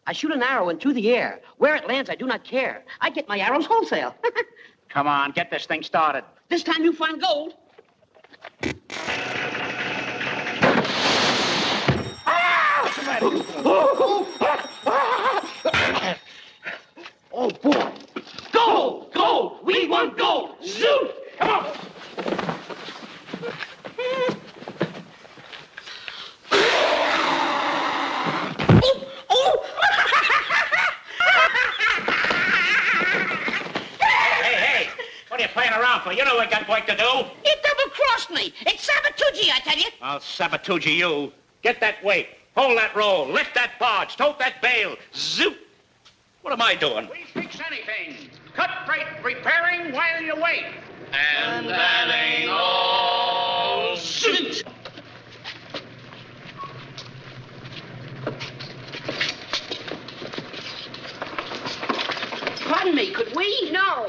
Zip! I shoot an arrow into the air. Where it lands, I do not care. I get my arrows wholesale. Come on, get this thing started. this time you find gold. Ah! Oh, boy. Gold! Gold! We want gold! Zoot! Come on! Hey, hey, what are you playing around for? You know we got work to do. You double-crossed me. It's Sabatucci, I tell you. I'll sabotage you. Get that weight. Hold that roll. Lift that barge. Tote that bale. Zoop. What am I doing? We fix anything. Cut freight repairing while you wait. And that ain't all. Zoot. Pardon me, could we? No.